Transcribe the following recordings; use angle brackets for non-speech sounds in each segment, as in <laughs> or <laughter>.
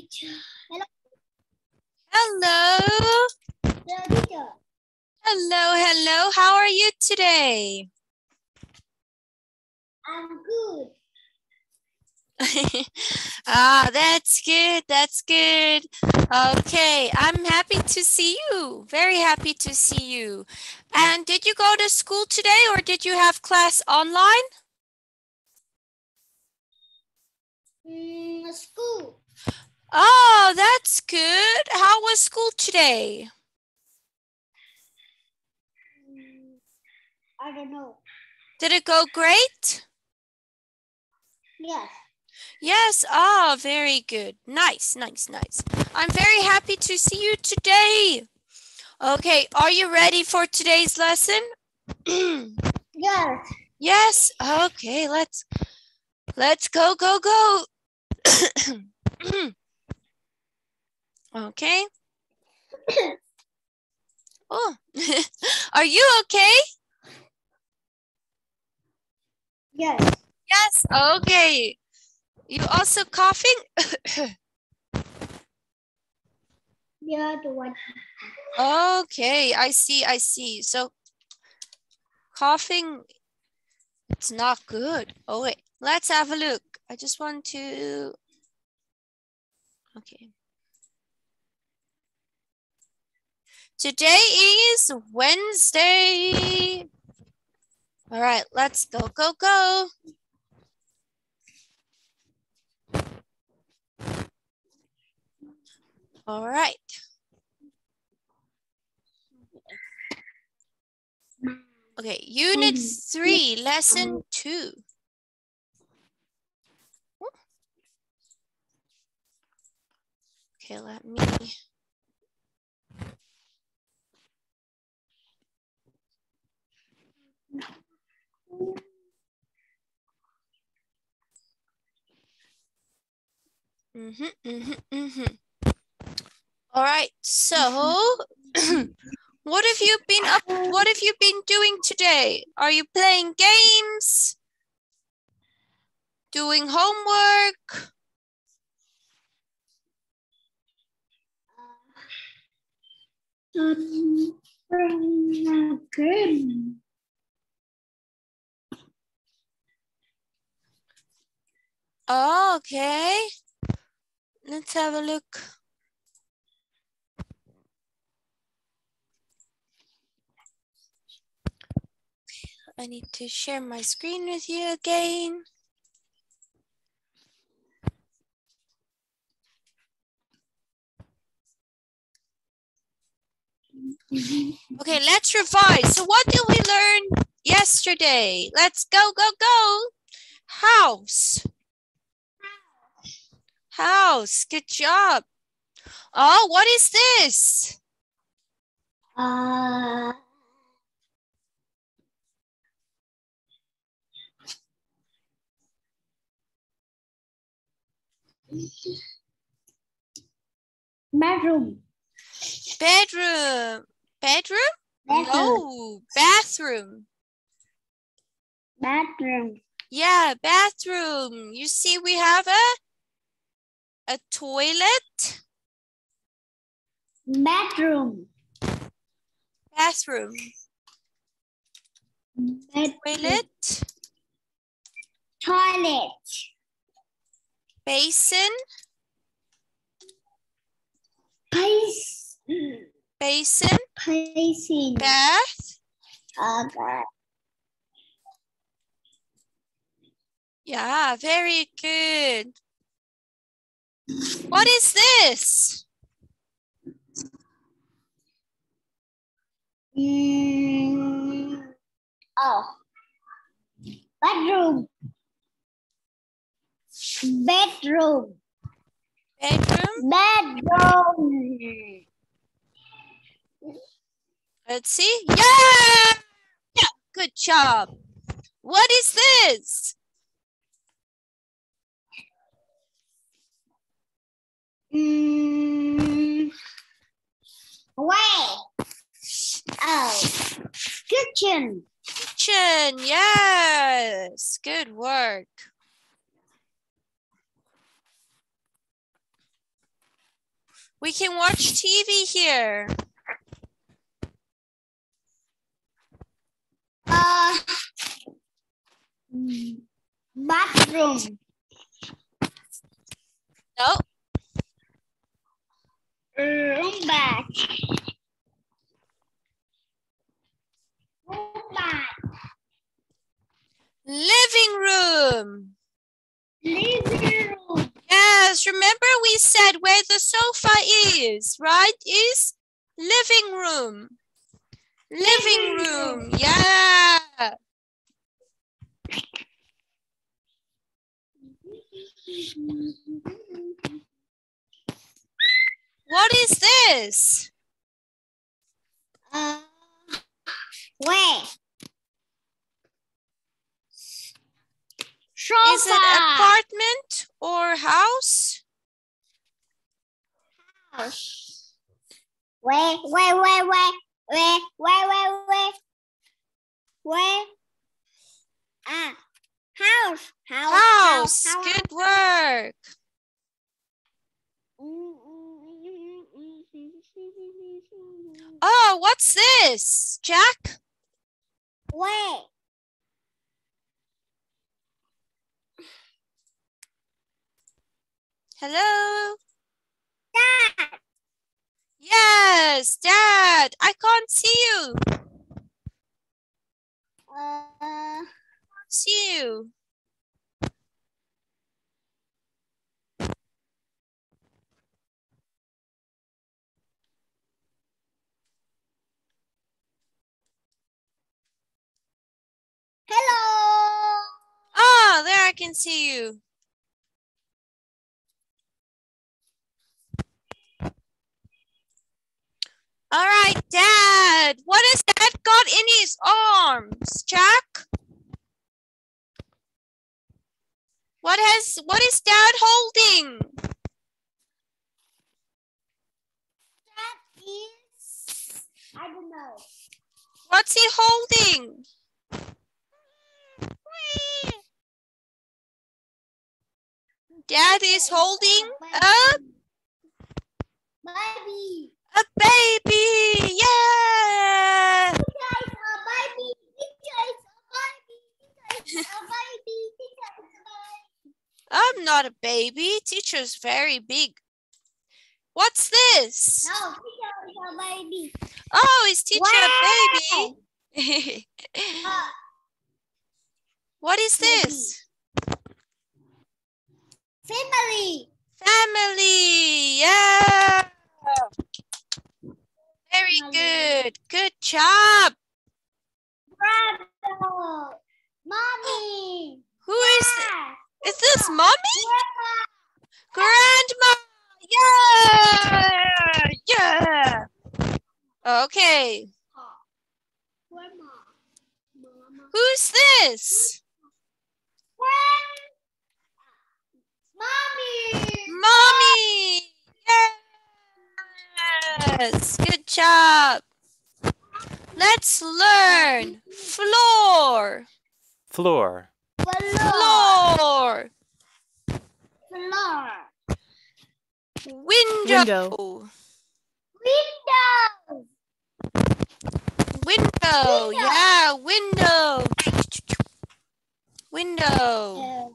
teacher. Hello, Hello. hello, teacher. Hello, hello. How are you today? I'm good. <laughs> ah, that's good. That's good. Okay, I'm happy to see you. Very happy to see you. And did you go to school today or did you have class online? Mm, school. Oh, that's good. How was school today? I don't know. Did it go great? Yes. Yes. Oh, very good. Nice, nice, nice. I'm very happy to see you today. Okay, are you ready for today's lesson? <clears throat> Yes. yes. Okay, let's let's go, go, go. <clears throat> <clears throat> okay. <coughs> oh, <laughs> are you okay? Yes. Yes. Okay. You also coughing? Yeah, <coughs> the one. Okay, I see, I see. So coughing, it's not good. Oh wait, let's have a look. I just want to, okay. Today is Wednesday. All right, let's go, go, go. All right. Okay, unit Mhm. three, lesson two. Okay, let me. Mm-hmm, mm-hmm. All right, so <clears throat> what have you been up? What have you been doing today? Are you playing games? Doing homework? Um, good. Oh, okay. Let's have a look. I need to share my screen with you again. Okay, let's revise. So what did we learn yesterday? Let's go, go, go. House. House. Good job. Oh, what is this? Uh, bedroom. Bedroom. Bedroom? Bedroom. No, bathroom. Bedroom. Yeah, bathroom. You see, we have a a toilet, Bedroom. bathroom, Bed- toilet, Toilet. basin, Place. basin, Placing. bath. Okay. Yeah, very good. What is this? Mm, oh. Bedroom. Bedroom. Bedroom. Bedroom. Let's see. Yeah! Yeah, good job. What is this? Mm, wait. Oh. Kitchen. Kitchen. Yes. Good work. We can watch TV here. Uh, mm, bathroom. No, Room bath. living room. Living room. Yes, remember we said where the sofa is, right? Is living room. Living Living room. Yeah. What is this? Uh, where? Sofa. Is it apartment or house? house. Where, where, where, where, where, where, where, where, where? Ah, house, house, House. house, Good work. Oh, what's this? Jack? Where? Hello? Dad. Yes, Dad. I can't see you. Uh, See you. Hello. Oh, there I can see you. All right, Dad. What has Dad got in his arms, Jack? What has what is Dad holding? That is, I don't know. What's he holding? Dad is holding a baby. a baby. Yeah. Teacher is a baby. Teacher is a baby. Teacher is a baby. Teacher is a baby. I'm not a baby. Teacher's very big. What's this? No, teacher is a baby. Oh, is teacher Wow. a baby? <laughs> Uh, what is Baby. this? Family. Family. Yeah. Very good. Good job. Brother. Mommy. Who is is this mommy? Grandma. Grandma. Yeah. Yeah. Okay. Who's this? Mommy. Mommy. Yes. Good job. Let's learn. Floor. Floor. Floor. Floor. Floor. Window. Window. Window. Window. Yeah, window. Window.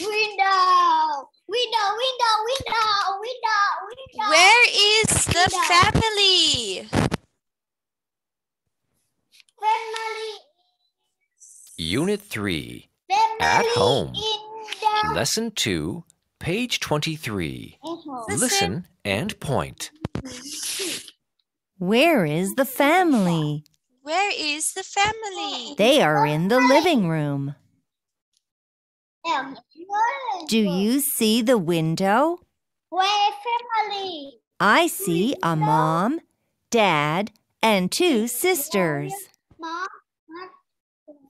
Window. Window. Window. Window. Window. Window. Where is the Window. family? Family. Unit 3. Family At home. Lesson 2, page 23. Listen. Listen and point. Where is the family? Where is the family? They are in the living room. Do you see the window? Where family? I see a mom, dad, and two sisters. Mom.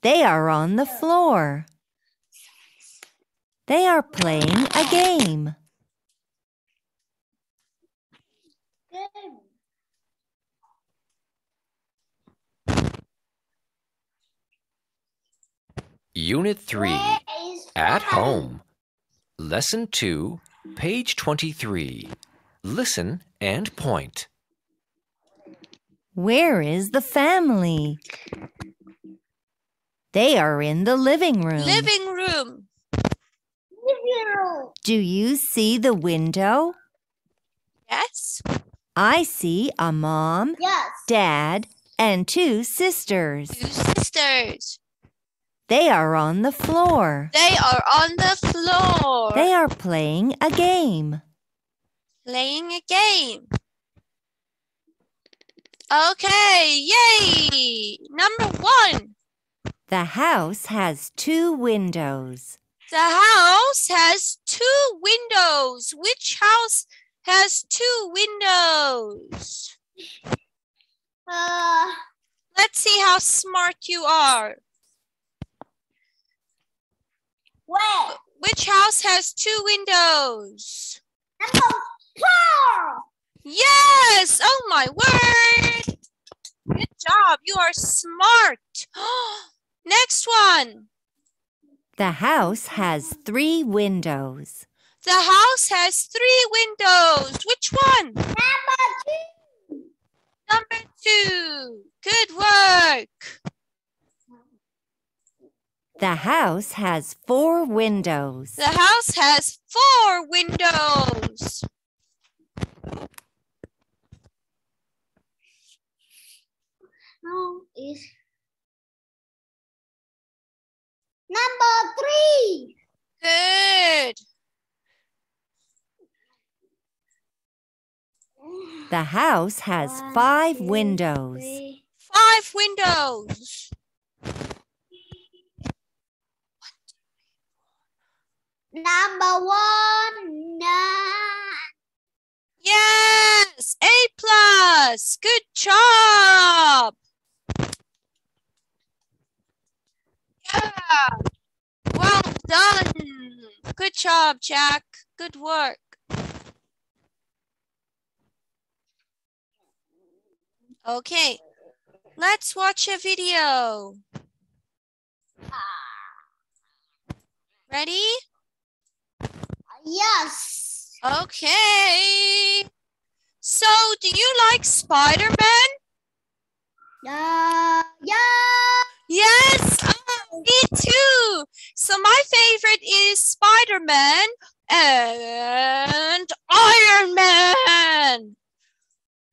They are on the floor. They are playing a. Game. Unit 3. At home. Lesson 2, page 23. Listen and point. Where is the family? They are in the living room. Living room. Do you see the window? Yes. I see a mom, Yes. dad, and two sisters. Two sisters. They are on the floor. They are on the floor They are playing a game. playing a game. Okay, yay! Number one. The house has two windows. The house has two windows. Which house has two windows? Uh, Let's see how smart you are. Where? Which house has two windows? Number four. Yes! Oh my word! Good job. You are smart. <gasps> Next one. The house has three windows. The house has three windows. Which one? Number two. Number two. Good work. The house has four windows. The house has four windows. Now is number three. Good. The house has One, five two, windows. three. Five windows. Number one. Nine. Yes. A plus. Good job. Yeah. Well done. Good job, Jack. Good work. Okay. Let's watch a video. Ready? Yes. Okay. So, do you like Spider-Man? Uh, yeah. Yes, oh, me too. So my favorite is Spider-Man and Iron Man.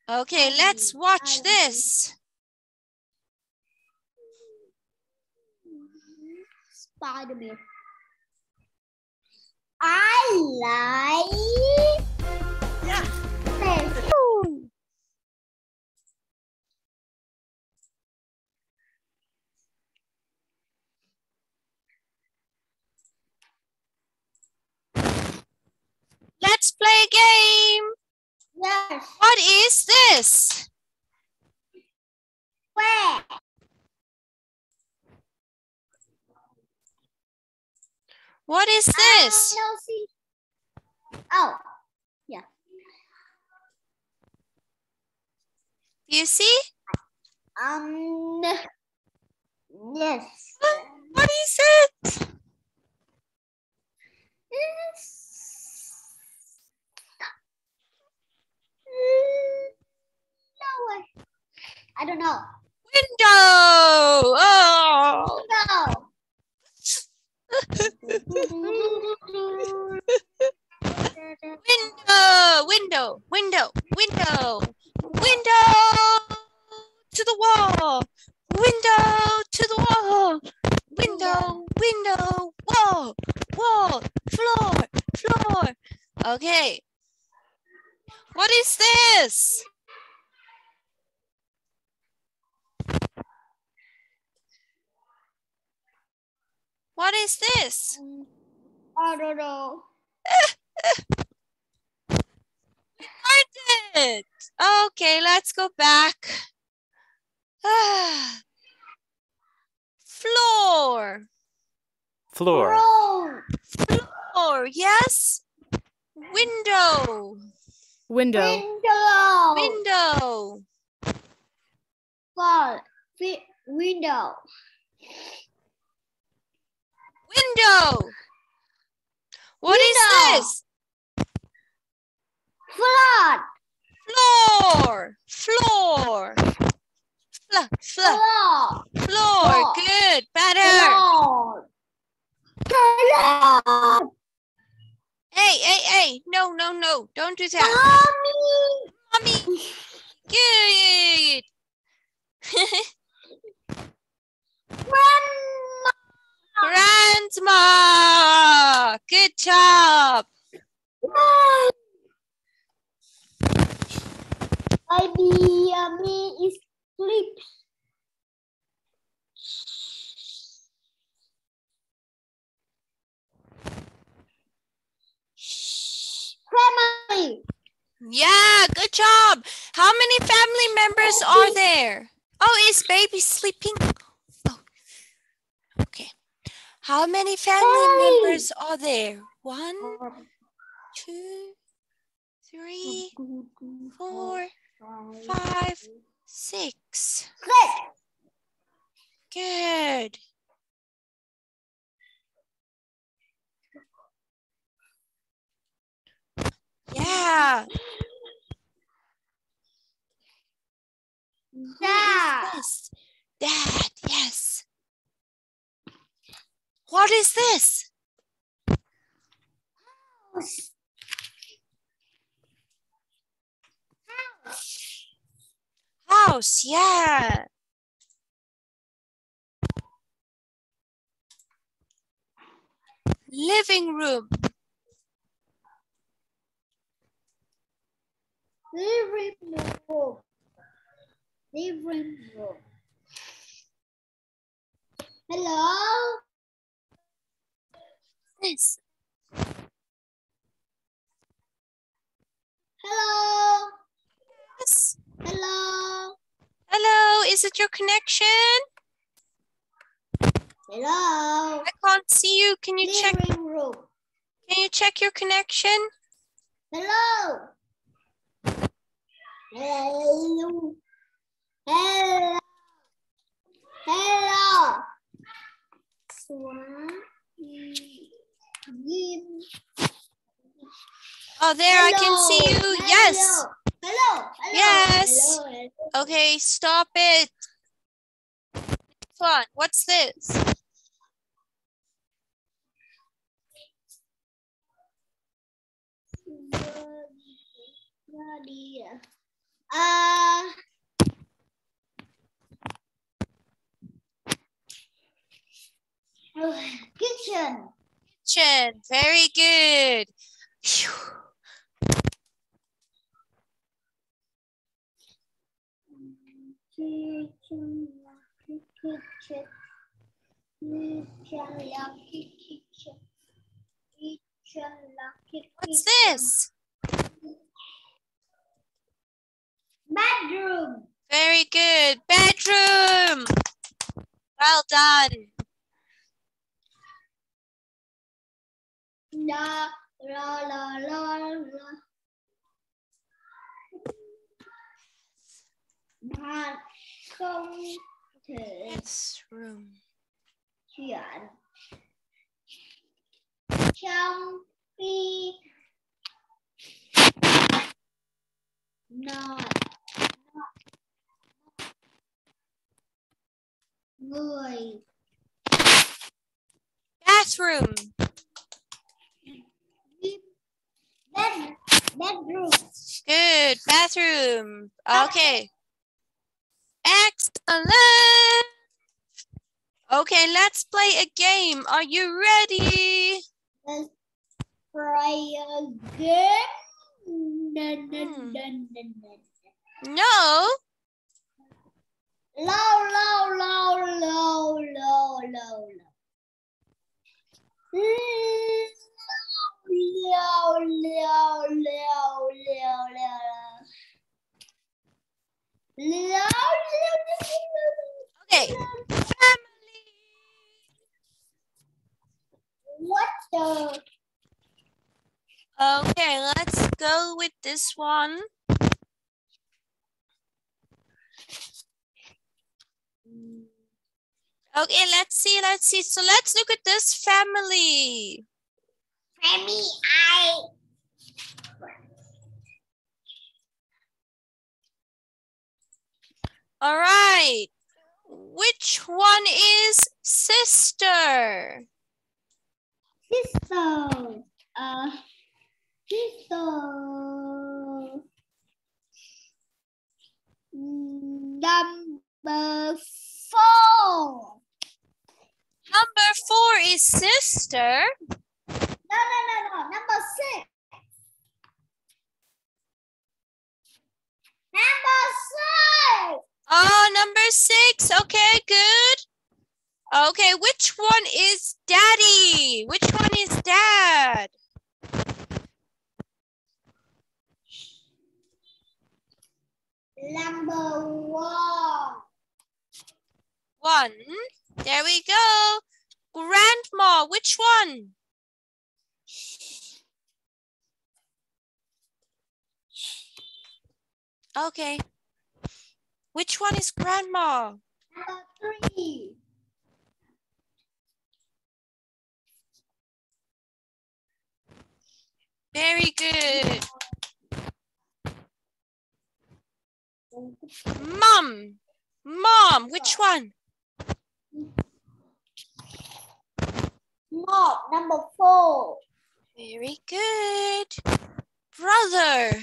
Okay, let's watch this. Spider-Man. I like. Yeah. Let's play a game. Yes. What is this? Where? What is this? I don't see. Oh, Do you see? um, yes. What is it? It's- No way. I don't know. Window. Oh. No. Window, window, window, window, window to the wall, window to the wall, window, window, wall, wall, floor, floor. Okay. What is this? What is this? Um, I don't know. it. <laughs> Okay, let's go back. <sighs> Floor. Floor. Roll. Floor, yes. Window. Window. Window. Window. Wall. Window. Window. What Window. is this? Floor. Floor. Floor. Fla, fla. Floor. Floor. Good. Better. Floor. Floor. Hey, hey, hey. No, no, no. Don't do that. Mommy. Mommy. Good. <laughs> Mommy. Grandma. Good job. Baby Yummy is sleep. Family. Yeah, good job. How many family members are there? Oh, is baby sleeping? Oh. How many family Hey. members are there? One, oh. two, three, oh, four, five, six. Six. Good. Yeah. Dad. Dad, yes. What is this? House, House. House, yeah. Living room. Living room. Living room. Hello. This. Hello. Yes. Hello. Hello, is it your connection? Hello. I can't see you. Can you check room. can you check your connection? Hello. Hello. Hello. Hello. Ghim. Oh, there I can see Hello. you. Yes. Hello. Hello. Hello. Yes. Hello. hello. Okay, stop it. Fun. What's this? Uh, kitchen. Kitchen. Very good. Phew. Kitchen, lucky kitchen. Kitchen, lucky kitchen. Kitchen, lucky What's this? Bedroom. Very good. Bedroom. Well done. La, la, la, la, la. Bạn không thể chuyển trong khi nợ người Bathroom. Bed bedroom Good. Bathroom. Okay. Excellent. Okay, let's play a game. Are you ready? Let's. Dun, dun, Hmm. dun, dun, dun. No. Low, low, low, low, low, low, low. Low, Okay. Family. What the? Okay, let's go with this one. Okay, let's see, let's see. So let's look at this family. Family, I. All right. which one is sister? Sister. Uh, sister. Number four. Number four is sister. No, no, no, no. Number six. Number six. Oh, number six. Okay, good. Okay, which one is daddy? Which one is dad? Number one. One. There we go. Grandma, which one? Okay. Which one is grandma? Number three. Very good. Mom. Mom, which one? No, number four. Very good. Brother.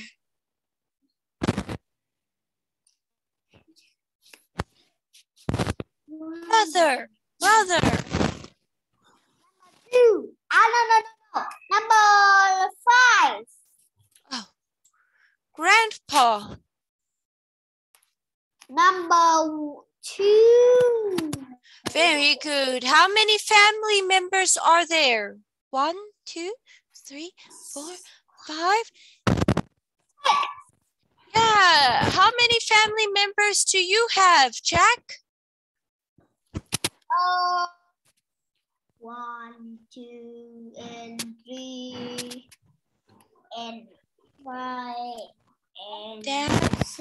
Brother. Brother. Number Two. Ah, no, no, no, no. Number five. Oh. Grandpa. Number two. Very good. How many family members are there? One, two, three, four, five. Yeah. How many family members do you have, Jack? Uh, one, two, and three, and five, and Dad,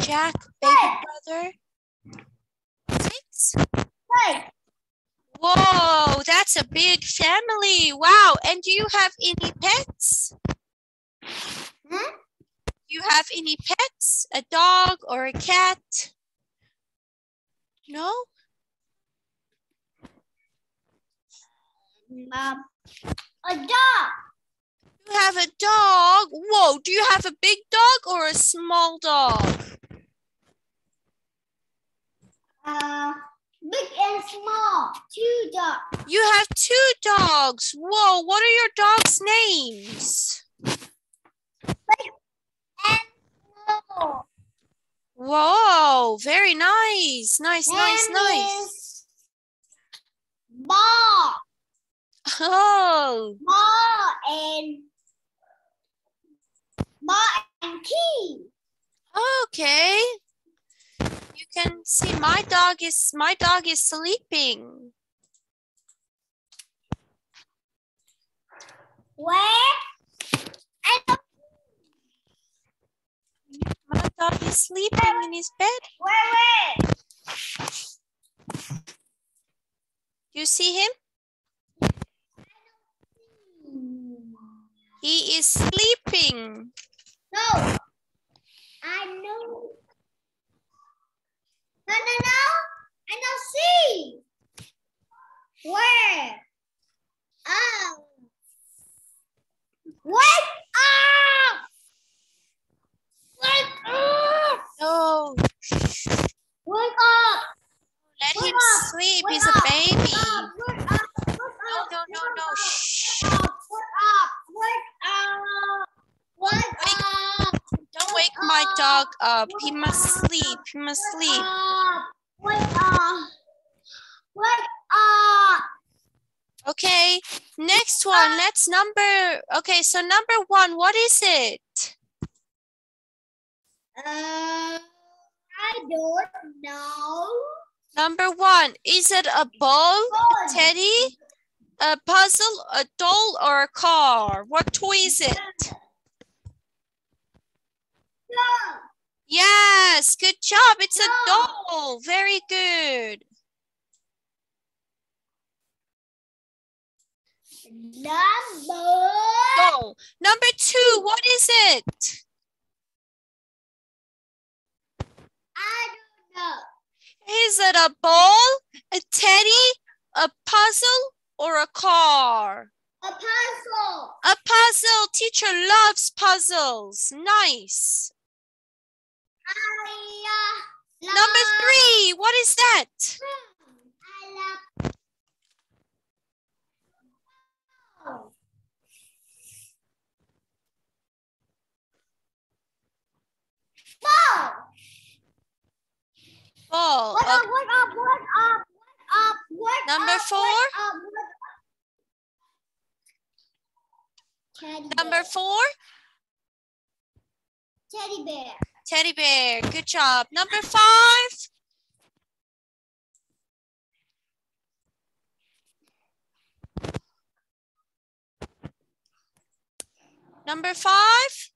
Jack, baby brother. Six. Wait, Whoa, that's a big family. Wow. And do you have any pets? Hmm? You have any pets? A dog or a cat? No? um, a dog. You have a dog. Whoa, do you have a big dog or a small dog? Uh, big and small. Two dogs. You have two dogs. Whoa, what are your dogs' names? Big And small. Whoa, very nice. Nice, nice, And nice. is Ball, Oh, ball, and ball and key. okay. You can see my dog is my dog is sleeping. Where? My dog is sleeping in his bed. where? Where? You see him? He is sleeping. No. I know. No, no, no. I don't see. Where? Oh. Wake up! Wake up! No, Wake up! let Wake him up, sleep. wake He's a baby. Wake up! Wake up! Wake No, up! no, no, no. Shh. Wake up! Wake up! Wake up! Don't wake my dog up. He must sleep. He must sleep. Wake up! Wake up! Okay, next one. Let's number. Okay, so number one, what is it? Uh, I don't know. Number one, is it a ball, Phone. teddy, a puzzle, a doll, or a car? What toy is it? Yes, good job. It's a doll. Very good. Number. Doll. Number two, what is it? I don't know. Is it a ball, A teddy, a puzzle, or a car? A puzzle. A puzzle. Teacher loves puzzles. Nice. Number three. What is that? Ball. Ball. What Oh, up, what up, what up, what up, what Number up, four? What up, what up? Teddy number four. Teddy bear. Teddy bear. Good job. Number five. Number five.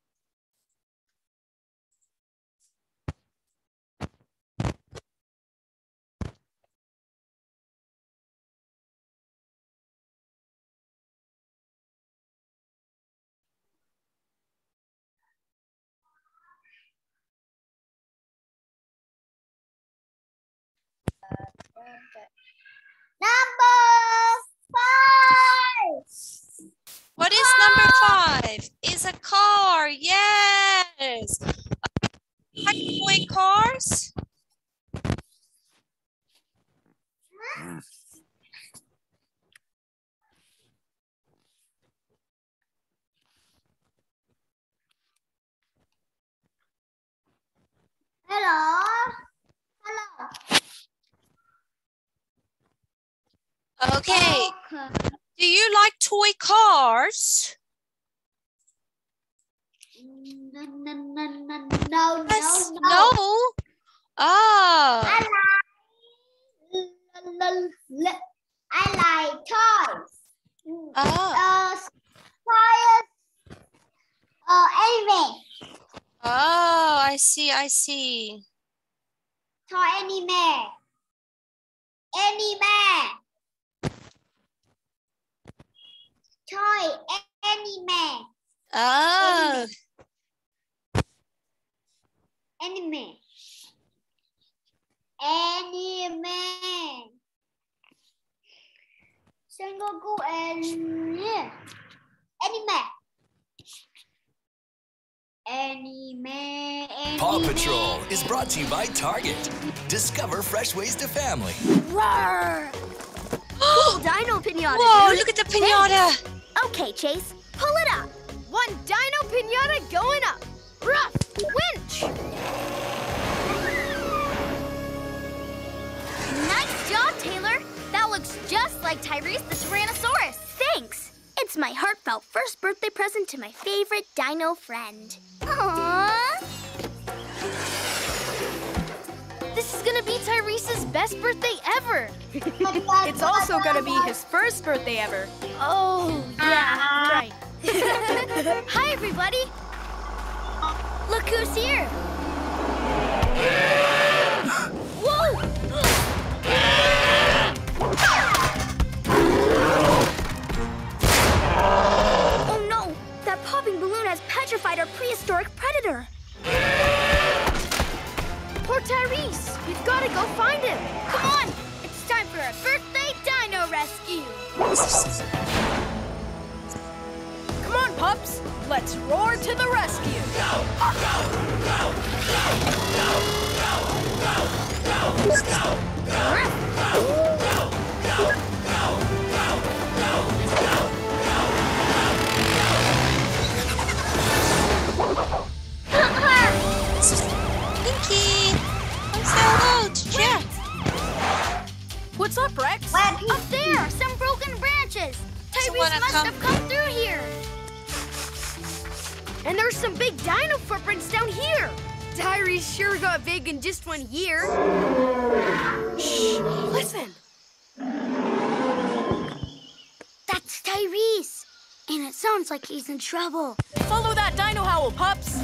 Number five. What is number five? Is a car. Yes. Toy cars. Hello. Okay. <laughs> Do you like toy cars? No, no, no, no, no, Yes. no, No. Ah. I like, I like toys. Ah. Uh, toys. Uh, anime. Oh, I see. I see. Toy anime. Anime. Toy a- anime. Ah. Anime. Anime. Sengoku and yeah. Anime. Anime. anime. Paw Patrol is brought to you by Target. Discover fresh ways to family. Roar! Cool <gasps> <gasps> dino pinata. Whoa, dude. look at the pinata. Okay, Chase, pull it up. One dino pinata going up. Rough winch. Nice job, Taylor. That looks just like Tyrese the Tyrannosaurus. Thanks. It's my heartfelt first birthday present to my favorite dino friend. Aww. This is gonna be Tyrese's best birthday ever. <laughs> It's also gonna be his first birthday ever. Oh, yeah, right. Uh-huh. <laughs> Hi, everybody. Look who's here. Whoa! Oh no! That popping balloon has petrified our prehistoric predator. Poor Tyrese. We've got to go find him. Come on! It's time for a birthday dino rescue. Come on, pups. Let's roar to the rescue. Pinky. Doesn't wanna must come- have come through here. And there's some big dino footprints down here. Tyrese sure got big in just one year. Shh, listen. That's Tyrese. And it sounds like he's in trouble. Follow that dino howl, pups.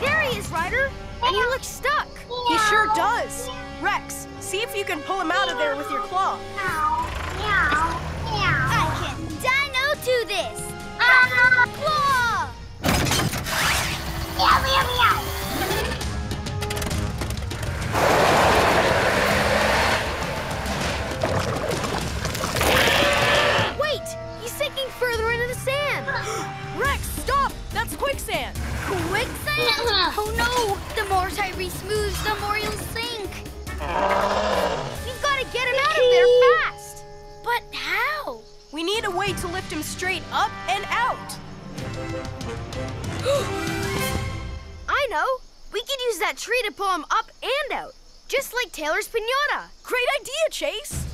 There he is, Ryder. And he looks stuck. He sure does. Rex, see if you can pull him out of there with your claw. I can dino do this. Ah, claw! Meow, meow, meow. Wait, he's sinking further into the sand. <gasps> Rex, stop! That's quicksand. Quicksand? Uh-huh. oh no! The more Tyrese moves, the more you'll sink. We've got to get him out of there fast. But how? We need a way to lift him straight up and out. <gasps> I know. We could use that tree to pull him up and out, just like Taylor's pinata. Great idea, Chase.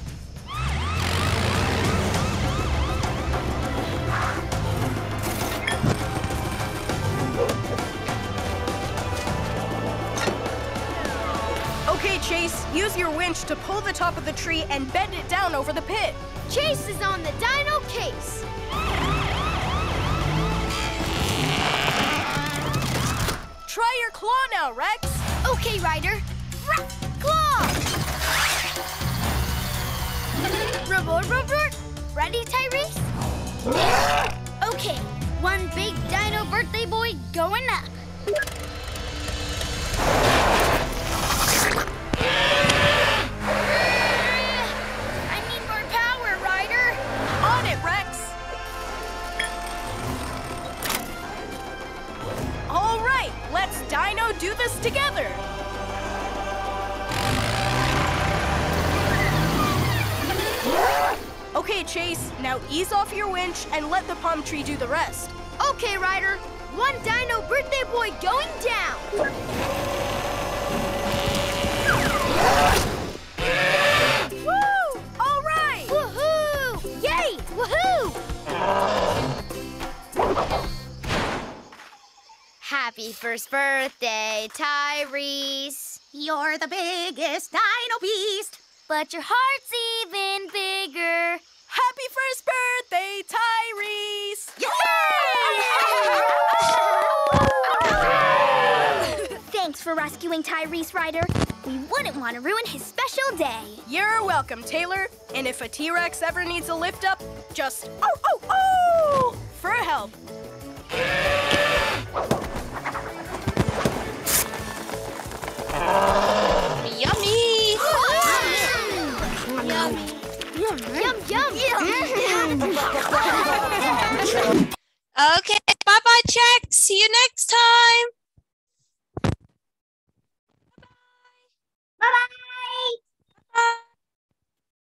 Okay, Chase, use your winch to pull the top of the tree and bend it down over the pit. Chase is on the dino case. Try your claw now, Rex. Okay, Ryder. Ruh, Claw! Rubber, rubber. Ready, Tyrese? <laughs> Okay, one big dino birthday boy going up. Do this together. Okay, Chase, now ease off your winch and let the palm tree do the rest. Okay, Ryder. One dino birthday boy going down. First birthday, Tyrese. You're the biggest dino beast. But your heart's even bigger. Happy first birthday, Tyrese! Yay! <laughs> Thanks for rescuing Tyrese Ryder. We wouldn't want to ruin his special day. You're welcome, Taylor. And if a T-Rex ever needs a lift up, just oh oh oh for help. Yum, yum. <laughs> Okay, bye bye, Jack. See you next time. Bye bye.